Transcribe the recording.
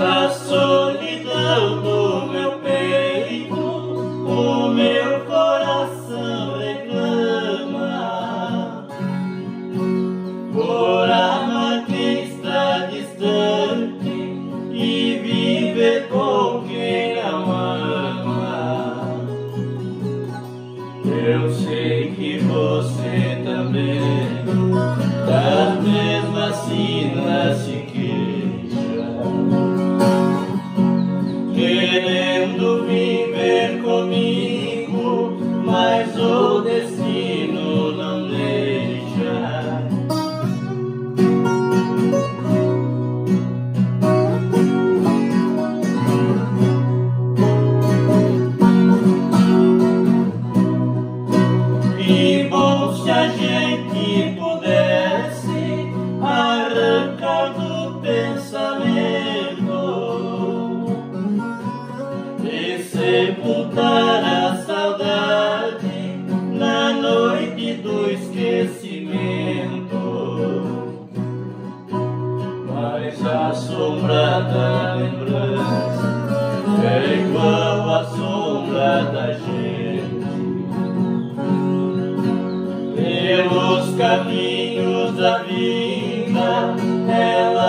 na solidão do meu peito, o meu coração reclama por amar quem está distante e viver com quem não ama. Eu sei que você também, tá mesmo assim. Querendo viver sepultar a saudade na noite do esquecimento. Mas a sombra da lembrança é igual à sombra da gente. Pelos caminhos da vida, ela